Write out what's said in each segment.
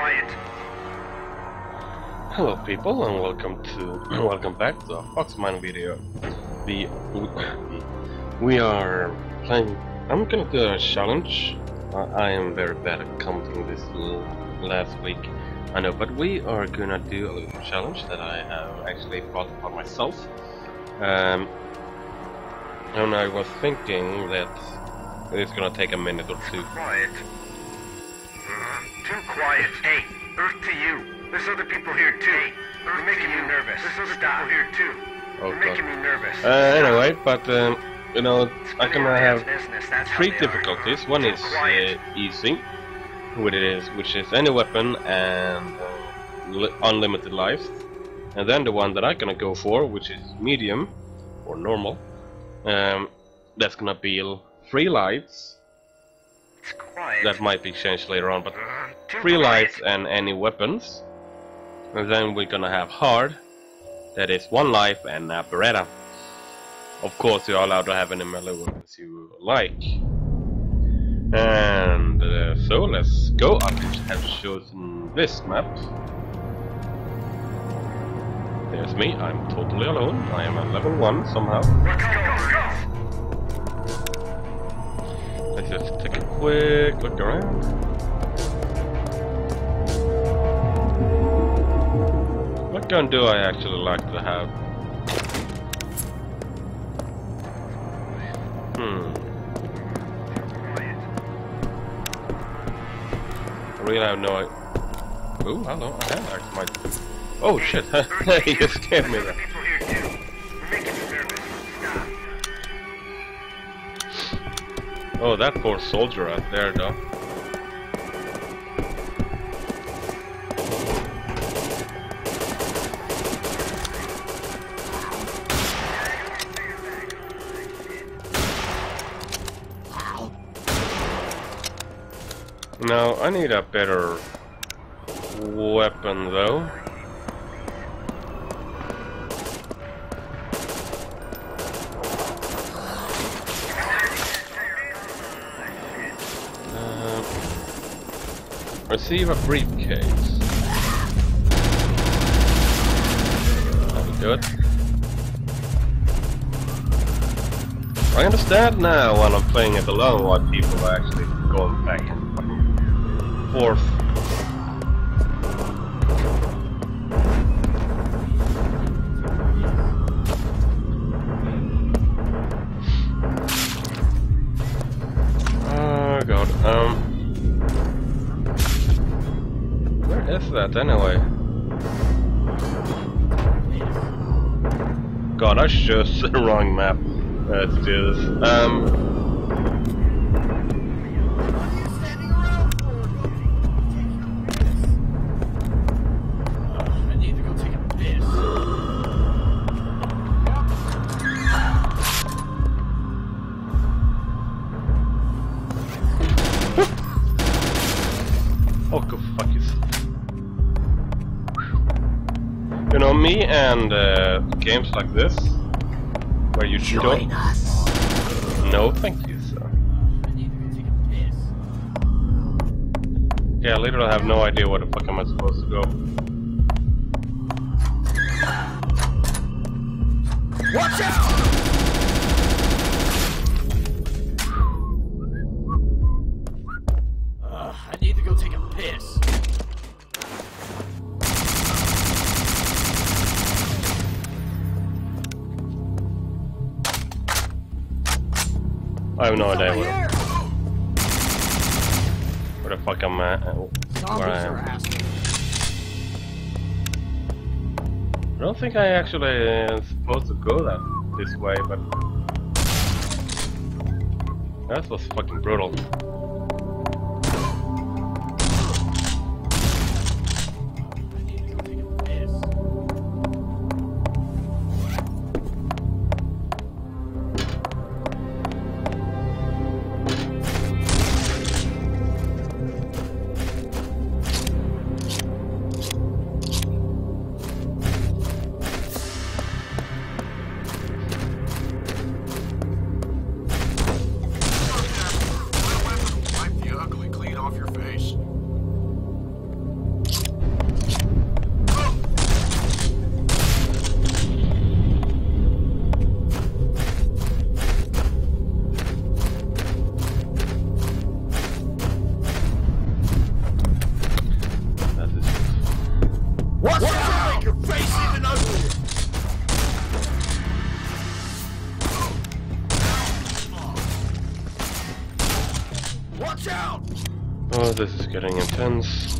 quiet. Hello people and welcome to welcome back to a Fox.Mind video. The we are playing I'm gonna do a challenge. I, I am very bad at counting this last week. I know, but we are gonna do a little challenge that I have actually brought upon myself. Um, and I was thinking that it's gonna take a minute or two. Quiet. Too quiet. Hey, Earth to you. There's other people here too. Hey, You're making me nervous. There's other Stop. people here too. Oh, You're making me nervous. Uh, anyway, but um, you know, I can have three how they are. difficulties. One is uh, easy, which is which is any weapon and uh, unlimited life, and then the one that I'm gonna go for, which is medium or normal. Um, that's gonna be three lives. That might be changed later on, but Uh, three lives and any weapons. And then we're gonna have hard. That is one life and a Beretta. Of course, you're allowed to have any melee weapons you like. And uh, so let's go. I have chosen this map. There's me. I'm totally alone. I am at level one somehow. Let's go, go. Let's just quick look around. What gun do I actually like to have? Hmm. I really have no idea. Oh, hello. I have my. Oh shit! you scared me there. Oh, that poor soldier out there, though. Now, I need a better weapon, though. Receive a briefcase. That'll do it. I understand now when I'm playing it alone why people are actually going back and forth. Oh god, um... Is that anyway? God, I chose the wrong map. Let's do this. Um... games like this, where you don't... us. No, thank you, sir. I need to go take a piss. Yeah, I literally have no idea where the fuck am I supposed to go. Watch out! I have no idea where, where the fuck I'm at. Where I am. I don't think I actually uh, supposed to go that this way, but that was fucking brutal. Oh, this is getting intense.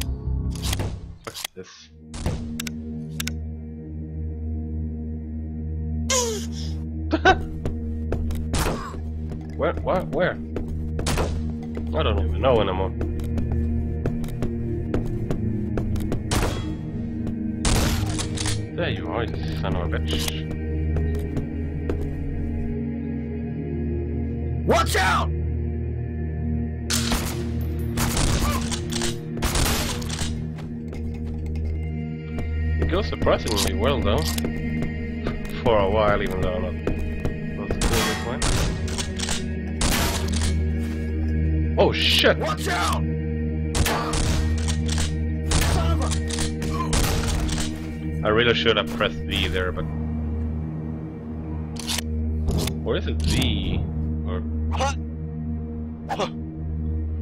What's this? where? What? Where? I don't even know anymore. There you are, you son of a bitch. Watch out! Surprisingly well though. For a while, even though I'm not supposed to this way. Oh shit! Watch out! I really should have pressed V there, but... Or is it Z? Or...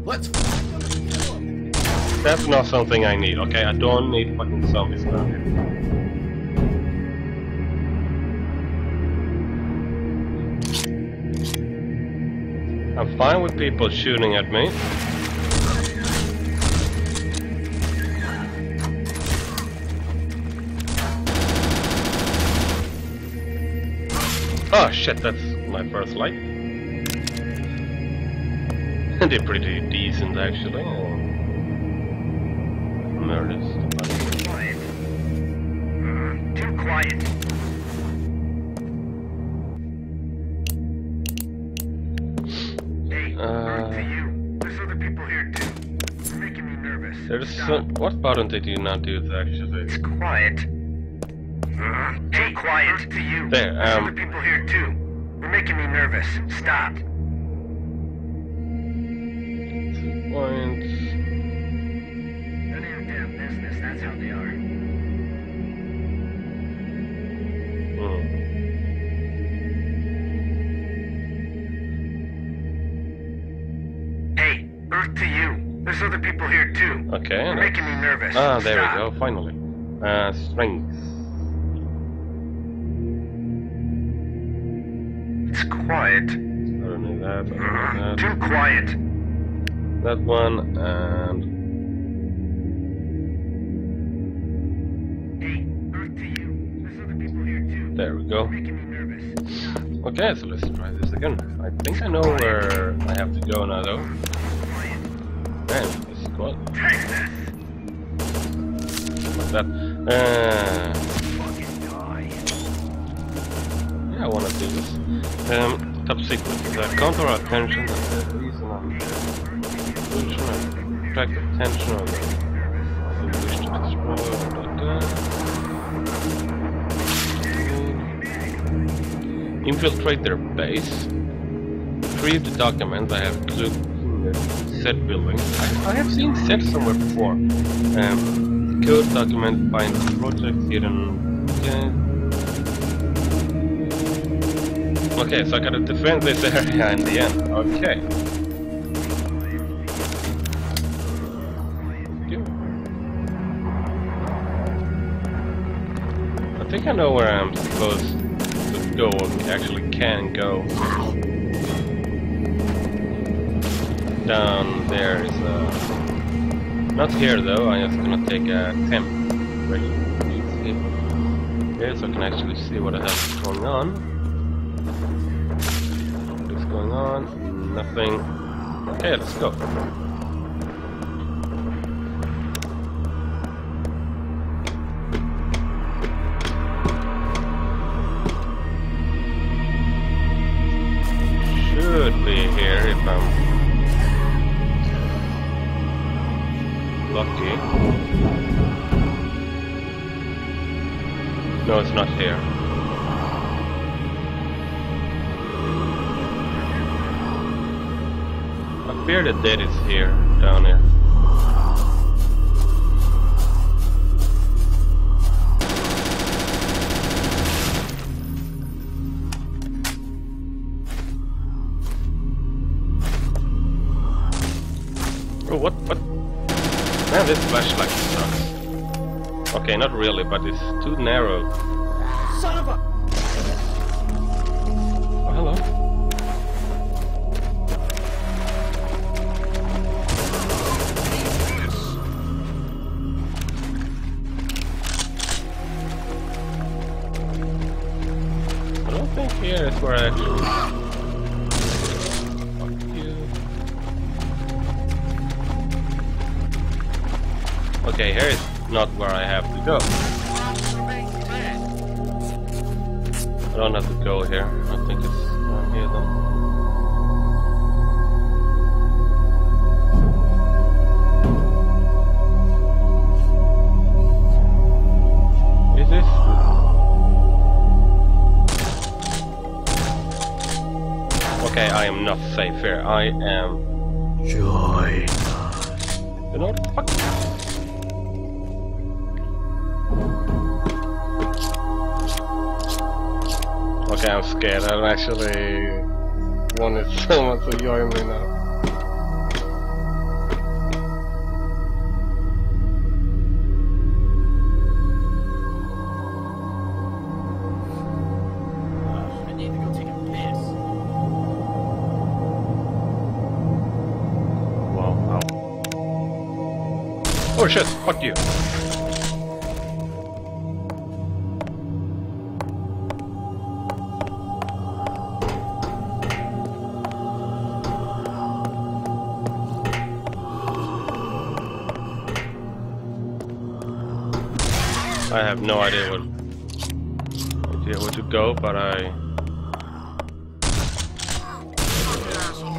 Let's That's not something I need, okay? I don't need fucking zombies here. I'm fine with people shooting at me. Oh shit, that's my first light. They're pretty decent actually. There it is. Too quiet. Hey, to you. There's other people here too. You're making me nervous. There's some. What button did you not use actually? It's quiet. Uh, hey, quiet to you. There, There's um- other people here too. You're making me nervous. Stop. People here too. Okay. You're making me nervous. Ah, there Stop. we go. Finally. Uh, strength. It's quiet. I don't need that. I Uh, don't too quiet. that. That one and Hey, Earth to you. There's other people here too. there we go. Making me nervous. Okay, so let's try this again. I think I know where I have to go now, though. Man, this. Like that. Uh, yeah, I want to do this. Um, top secret. Uh, counter attention and the reason I'm illusion and attract attention of the wish to destroy. Da, da. Infiltrate their base. Retrieve the document I have the set building. I, I have seen set somewhere before. Um, code document find project hidden. Okay. Okay, so I gotta defend this area in the end. Okay. I think I know where I'm supposed to go, actually can go. Down there is a... Not here though, I'm just gonna take a temp. Here so I can actually see what the hell is going on. What's going on? Nothing. Okay, let's go. Here. I fear the dead is here, down here. Oh, what, what? Man, this flashlight sucks. Okay, not really, but it's too narrow. Not where I have to go. I don't have to go here. I think it's down here then. Is this? Okay, I am not safe here. I am. Joy. You know what? Fuck. Okay, I'm scared. I'm actually wanted someone to join me now. I need to go take a piss. Wow. Oh shit! Fuck you. I have no idea what idea where to go, but I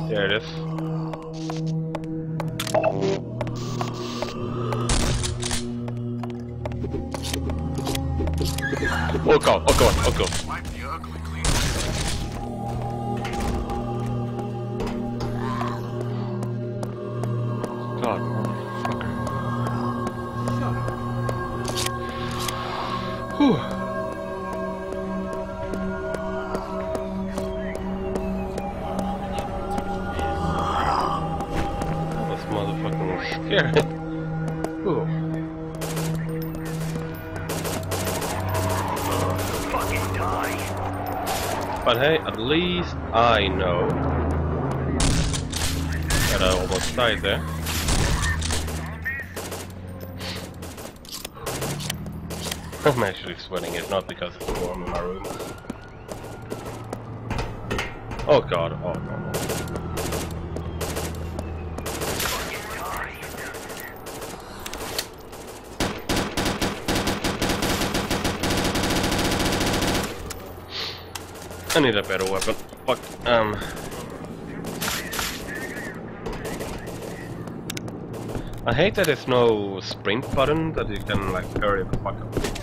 there it is. Oh god, oh god, oh god. Hey, at least I know that I almost died there. I'm actually sweating it, not because it's warm in my room. Oh god, oh I need a better weapon. Fuck, um... I hate that there's no sprint button that you can like hurry the fuck up.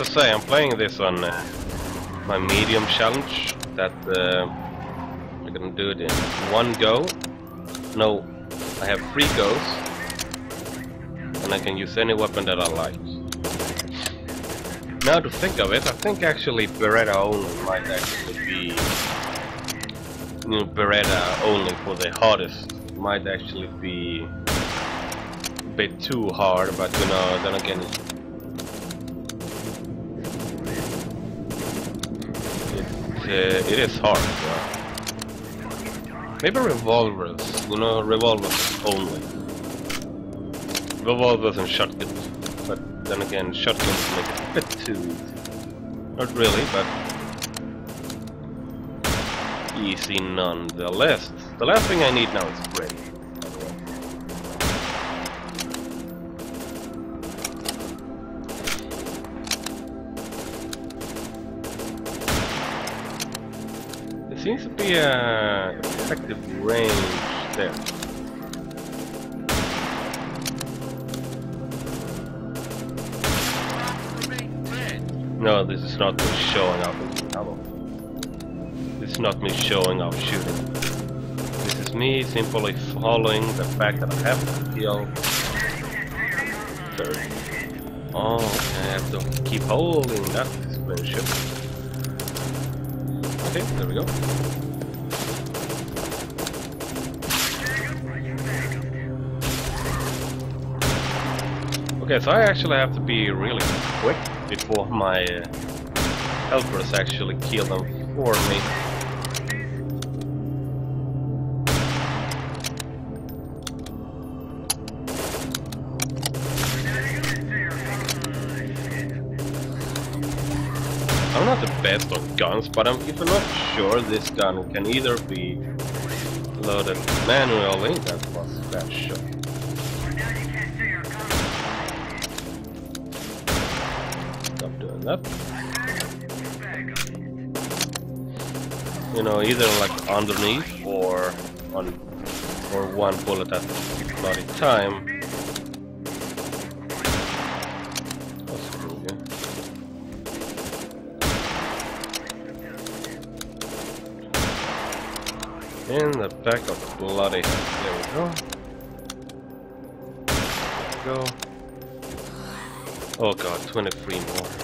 I say, I'm playing this on uh, my medium challenge. That uh, I'm gonna do it in one go. No, I have three goes, and I can use any weapon that I like. Now to think of it, I think actually Beretta only might actually be you know, Beretta only for the hardest might actually be a bit too hard, but you know, then again, uh, it is hard. Maybe revolvers, you know, revolvers only. Revolvers and shotguns, but then again, shotguns make it a bit too, easy. not really, but easy nonetheless. The last thing I need now is brain. Be a effective range there. No, this is not me showing off ammo. This is not me showing off shooting. This is me simply following the fact that I have to kill. Oh, I have to keep holding that spaceship. Okay, there we go. Okay, so I actually have to be really quick before my uh, helpers actually kill them for me. I'm not the best on guns, but I'm even not sure this gun can either be loaded manually. That was shot. That. You know, either like underneath or on or one bullet at a bloody time. In the back of the bloody. There we go. There we go. Oh god, 23 more.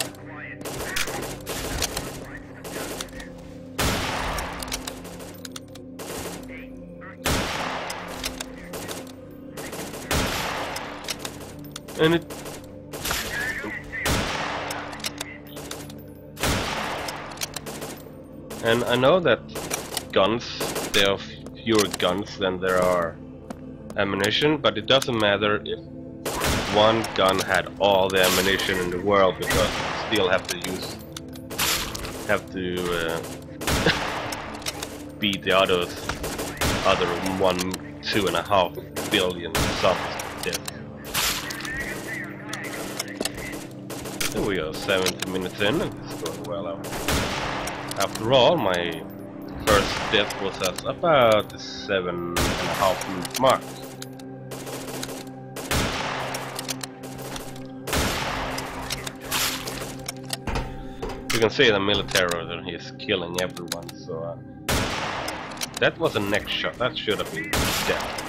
And it And I know that guns, there are fewer guns than there are ammunition, but it doesn't matter if one gun had all the ammunition in the world because you still have to use, have to uh, beat the others, other one, two and a half billion to death. Here we are, 70 minutes in, and it's going well out. After all, my first death was at about the seven and a half minute mark. You can see the military he's killing everyone, so uh, that was a next shot. That should have been death.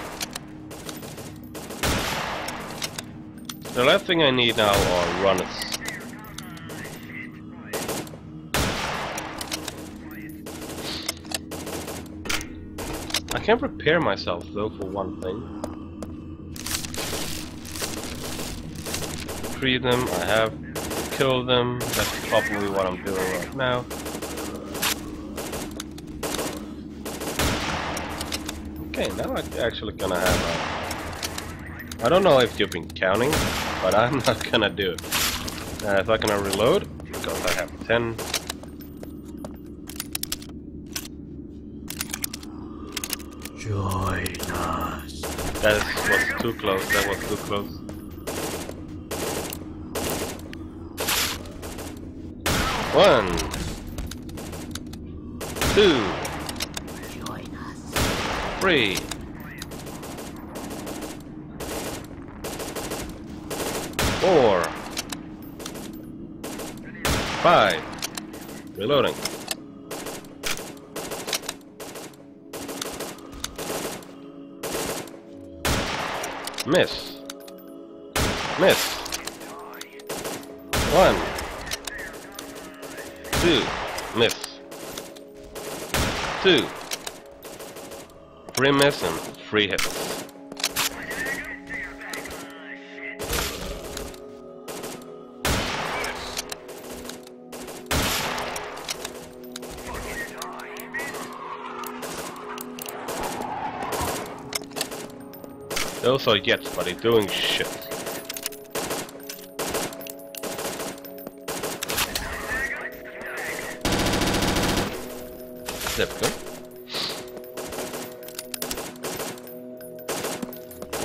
The last thing I need now are runners. I can prepare myself though for one thing. Free them, I have killed them, that's probably what I'm doing right now. Okay, now I'm actually gonna have a... I don't know if you've been counting, but I'm not gonna do it. Uh, I'm gonna reload, because I have 10 Join us. That was too close, that was too close. One, two, three, four, five, reloading. Miss. Miss. One. Two. Miss. Two. Three miss and three hits. Are jets, but they're doing shit. There we go.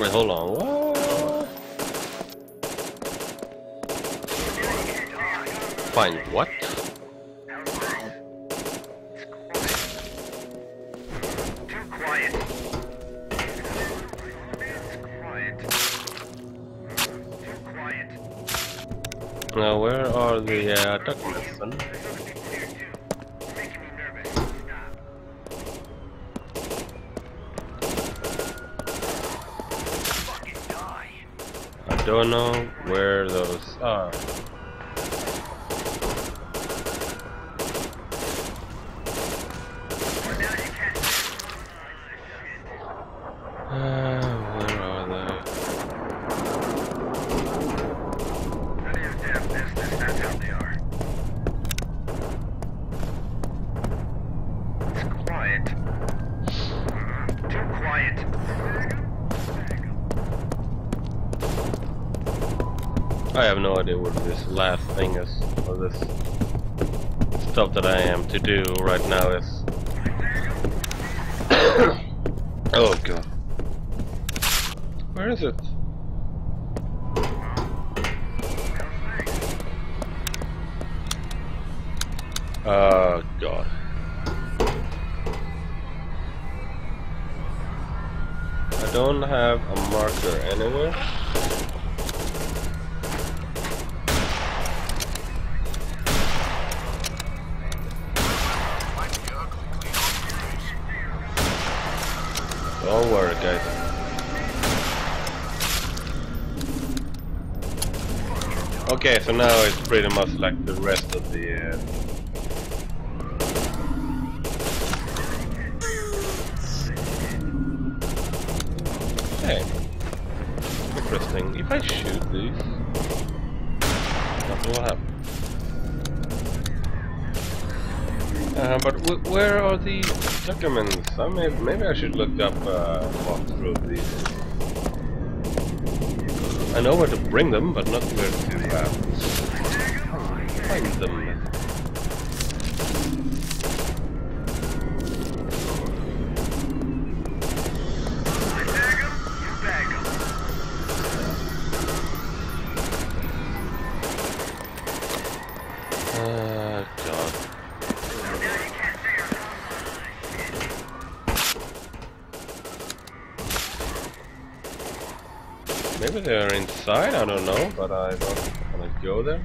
Wait, hold on. Fine, what? Too quiet. Now, where are the uh. Fucking die. I don't know where those are. Uh, where are they? None of your damn business, that's how they are. It's quiet. Mm, Too quiet. What this last thing is, or this stuff that I am to do right now is. Don't worry, guys. Okay, so now it's pretty much like the rest of the. Uh... where are the documents? I may maybe I should look up uh, walk through these. I know where to bring them, but not where to uh, find them. I don't know, but I don't wanna go there.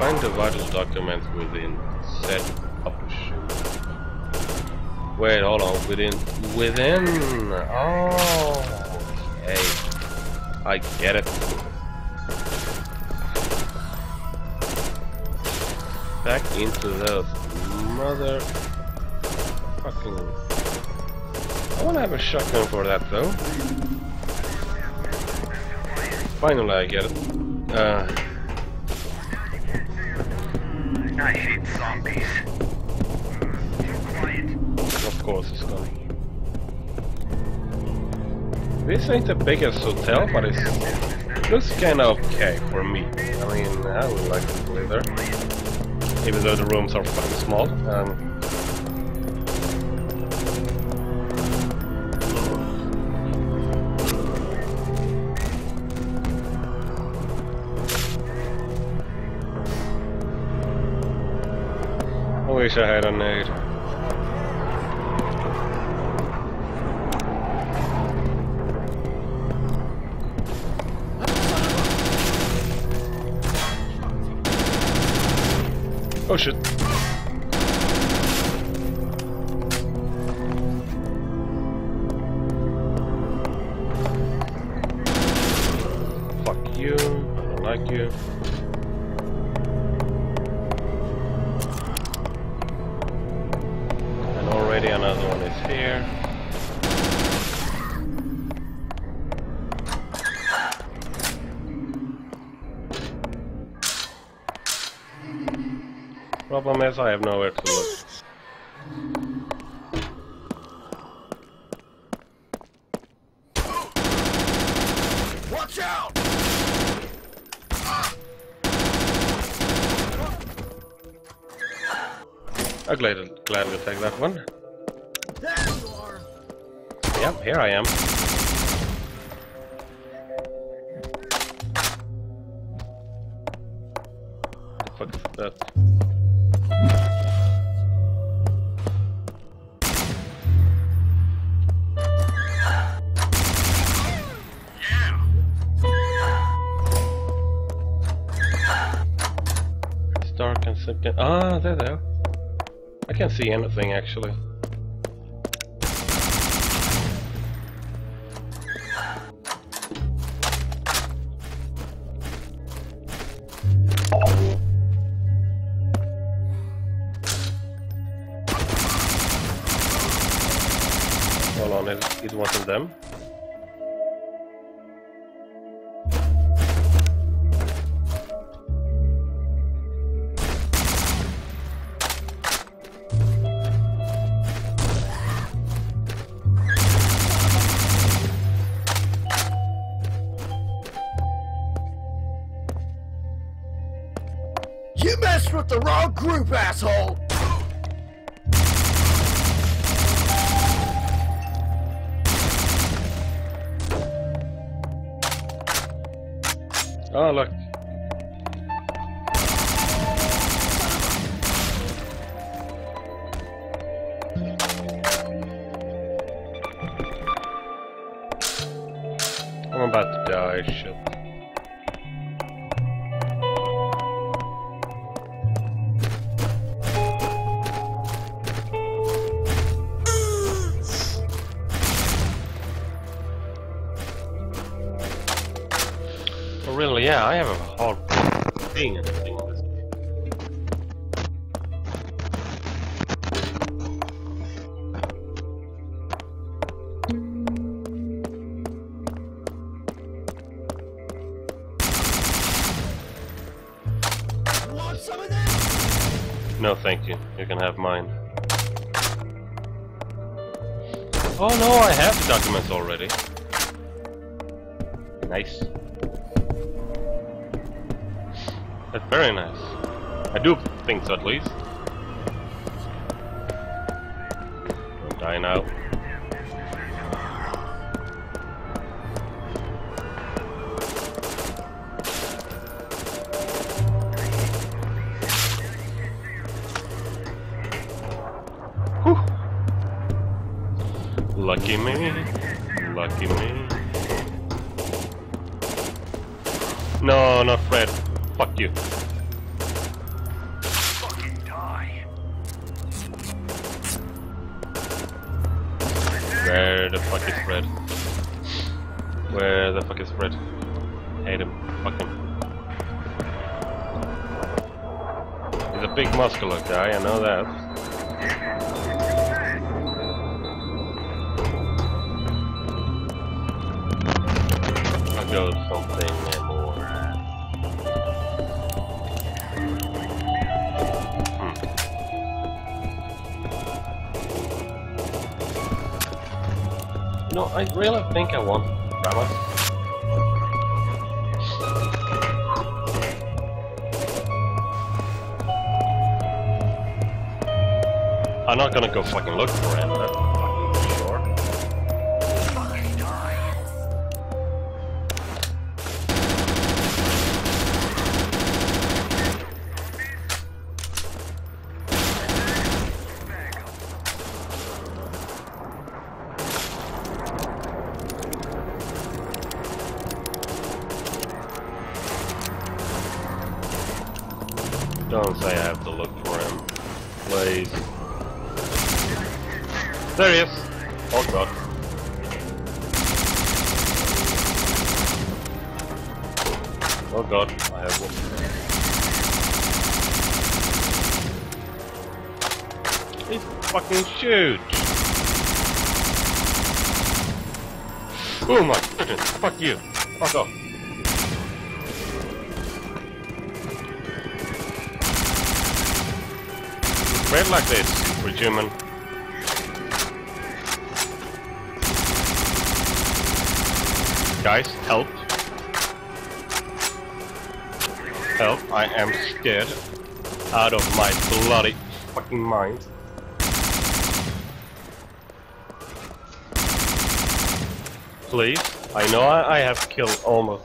Find the vital documents within said publisher. Wait, hold on, within, within, oh, okay. I get it. Back into those mother fucking I wanna have a shotgun for that though. Finally I get it. Uh, I hate zombies. Of course it's gone. This ain't the biggest hotel, but it looks kinda okay for me. I mean, I would like to live there. Even though the rooms are fucking small. Um, wish I had a nade. Oh shit. Fuck you. I don't like you. Problem I have nowhere to look. Watch out! I'll gladly, gladly take that one. Yep, here I am. see anything actually. Hold on, it, it wasn't them. Asshole! You. Can have mine. Oh no, I have the documents already. Nice. That's very nice. I do think so at least. Don't die now. You. Where the fuck is Fred? Where the fuck is Fred? Hate him. Fuck him. He's a big muscular guy, I know that. I'll go something Know, I really think I want Ramos. I'm not gonna go fucking look for him, Red like this, for human. Guys, help. Help, I am scared. Out of my bloody fucking mind. Please, I know I, I have killed almost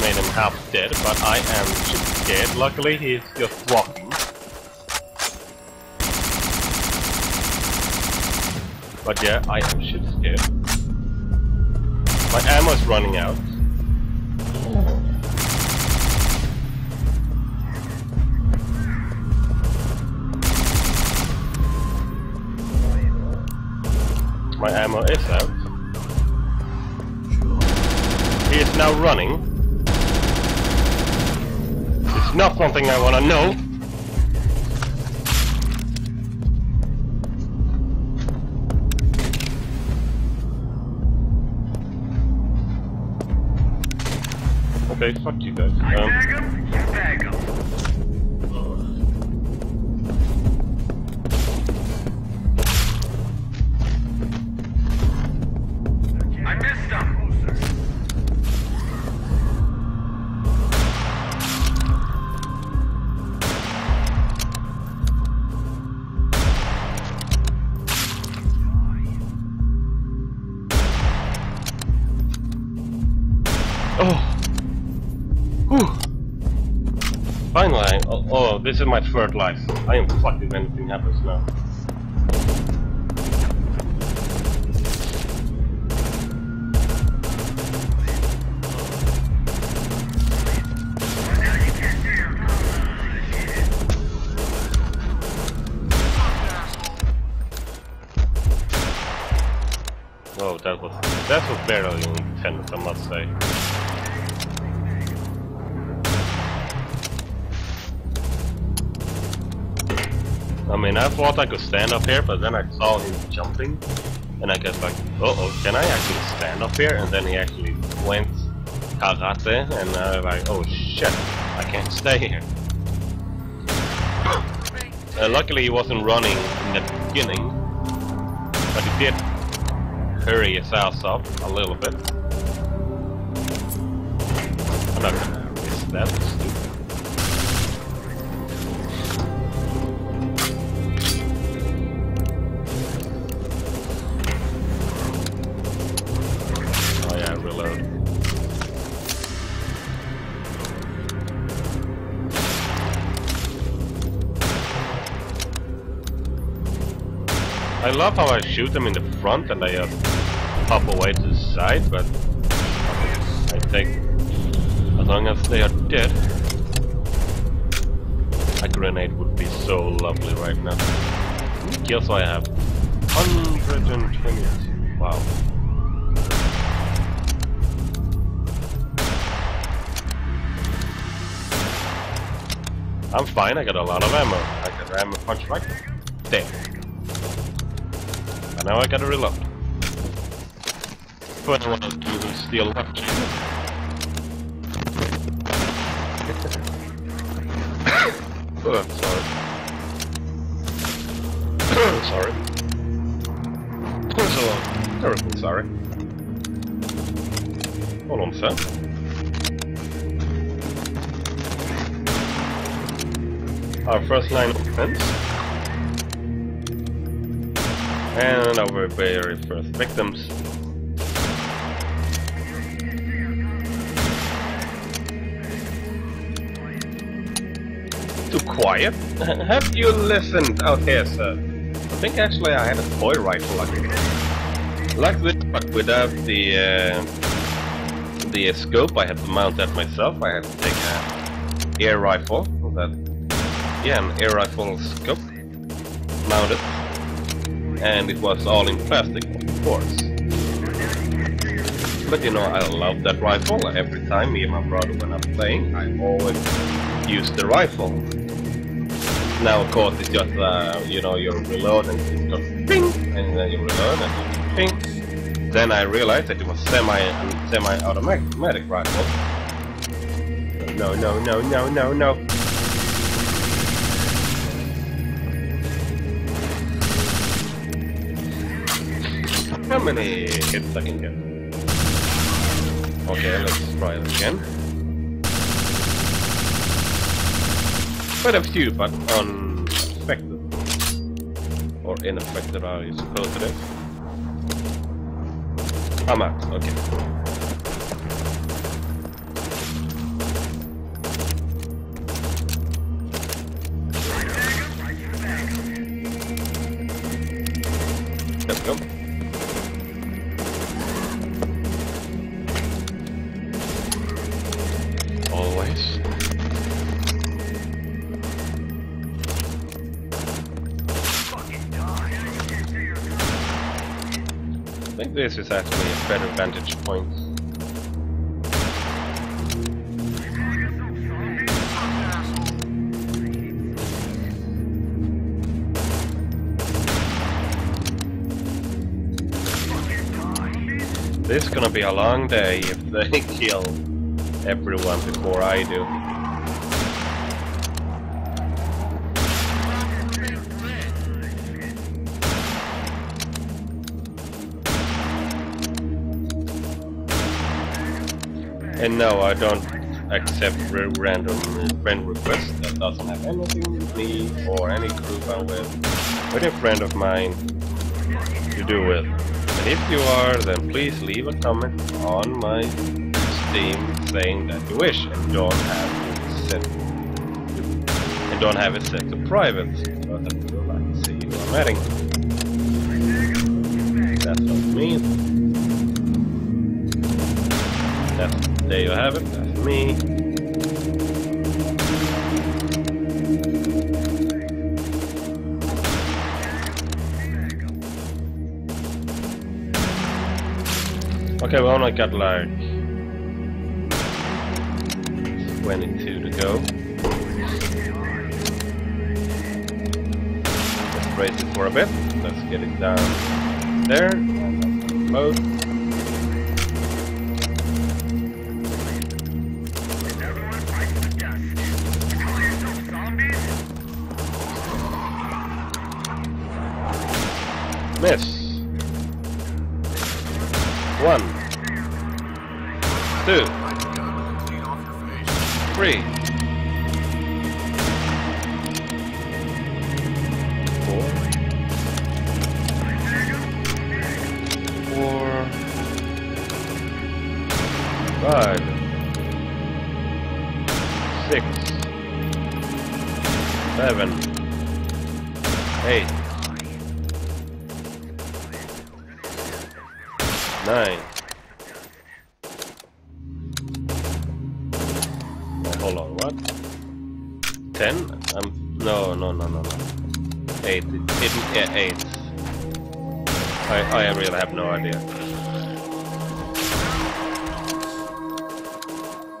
made him half dead, but I am scared. Luckily, he's just walking. But yeah, I am shit scared. My ammo's running out. My ammo is out. He is now running. It's not something I wanna know. Fuck you guys. Um, this is my third life. I am fucked if anything happens now. Thought I could stand up here, but then I saw him jumping, and I guess like, uh oh, can I actually stand up here? And then he actually went karate, and I was like, oh shit, I can't stay here. Uh, luckily, he wasn't running in the beginning, but he did hurry his ass up a little bit. I'm not gonna risk that, love how I shoot them in the front and they uh, just pop away to the side, but I think as long as they are dead, a grenade would be so lovely right now. Kills I have? 120. Wow. I'm fine, I got a lot of ammo. I got ammo punch right there. And now I gotta reload. I wanna do the steel left. oh, sorry. sorry. so, terribly sorry. Hold on, sir. Our first line of defense. And our very first victims. Too quiet? Have you listened out here, sir? I think actually I had a toy rifle like like this, but without the uh, the scope. I had to mount that myself. I had to take a air rifle. That yeah, an air rifle scope mounted and it was all in plastic, of course. But you know, I love that rifle. Every time me and my brother when I'm playing, I always use the rifle. Now, of course, it's just, uh, you know, you reload and it just ping, and then you reload and ping. Then I realized that it was semi semi-automatic rifle. No, no, no, no, no, no. How many hits I can get? Okay, let's try it again. Quite a few, but unexpected. Or ineffective, I suppose it is. Ah, I'm out, okay. Let's go. This is actually a better vantage point. This is gonna be a long day if they kill everyone before I do. And no, I don't accept ra- random friend requests that doesn't have anything with me or any group I'm with, with a friend of mine to do with. And if you are, then please leave a comment on my Steam saying that you wish and don't have it set and don't have it set to private so that will like see you are adding. That's not me. That's there you have it, that's me. Okay, we only got like 22 to go. Let's raise it for a bit. Let's get it down there. Load. Miss. One. Two. Three. Four. Four. Five. Six. Seven. Eight. Nine. Hold on, what? Ten? Um, no, no, no, no, no. Eight. It, it, yeah, eight. I, I really have no idea.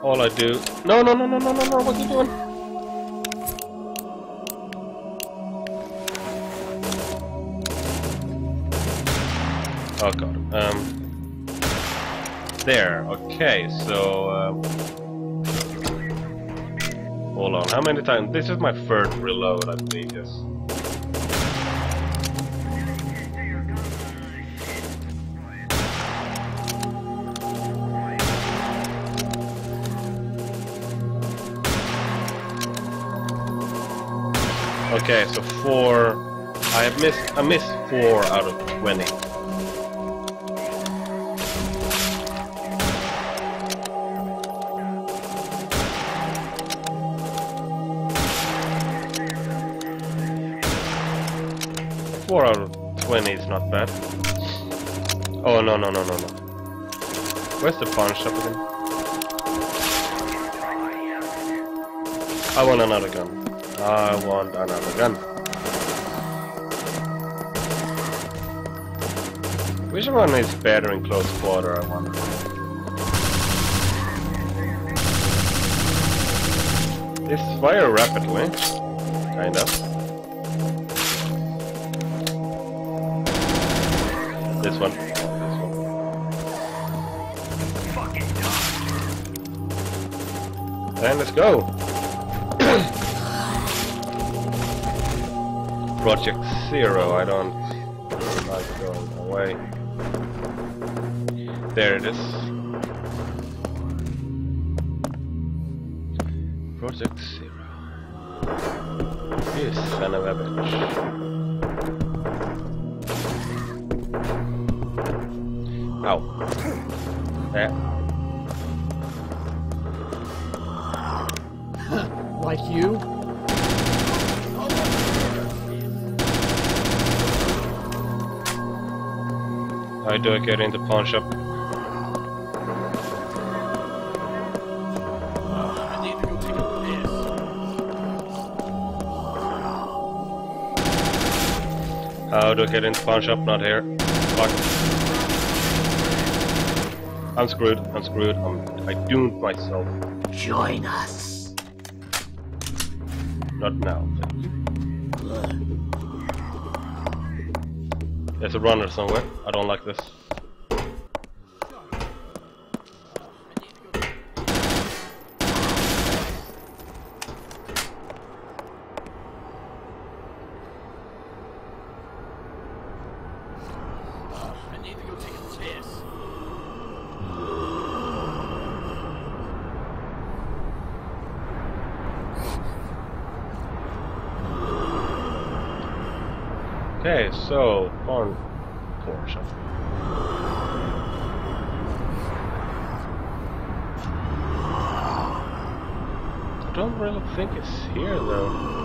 All I do... No, no, no, no, no, no, no, what are you doing? there. Okay, so... Uh, hold on, how many times? This is my third reload, I believe, yes. Okay, so four... I have missed, I missed four out of 20. Bad. Oh no no no no no. Where's the pawn shop again? I want another gun. I want another gun. Which one is better in close quarter, I wonder. This fire rapidly. Kind of. This one. And let's go! Project Zero, I don't like going away. There it is. Project Zero. You son of a bitch. There. Like you? How do I get into pawn shop? I need to go take a piss. How do I get into pawn shop? Not here. Fuck. I'm screwed. I'm screwed. I'm, I doomed myself. Join us. Not now. thank you. There's a runner somewhere. I don't like this. Think it's here though.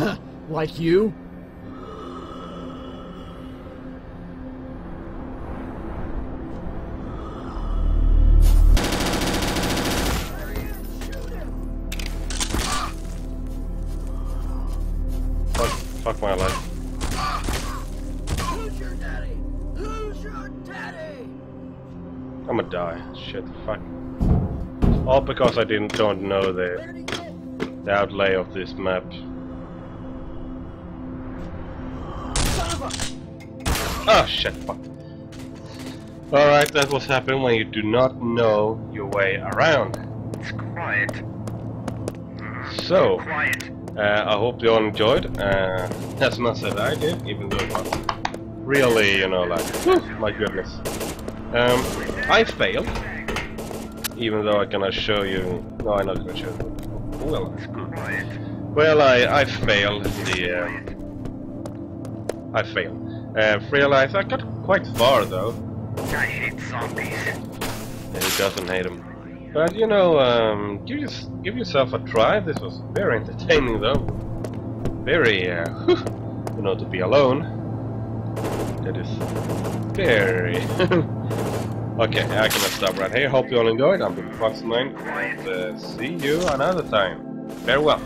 Like you? Fuck, fuck my life. I'm gonna die. Shit, fuck. All because I didn't don't know the Where did he go? the outlay of this map. Son of a... Oh shit, fuck. Alright, that was happening when you do not know your way around. It's quiet. So, uh, I hope you all enjoyed. Uh, as much as I did, even though it was really, you know, like, whew, my goodness. Um, I failed, even though I cannot show you. No, I'm not gonna show you. Well. Well, I I failed the. Uh, I failed. Uh, realized I got quite far though. I hate zombies. And he doesn't hate him. But you know, um, give, your, give yourself a try. This was very entertaining, though. Very, uh, you know, to be alone. That is very. okay, I can stop right here. Hope you all enjoyed. I'm the Fox.Mind. Quiet. And, uh, see you another time. Farewell.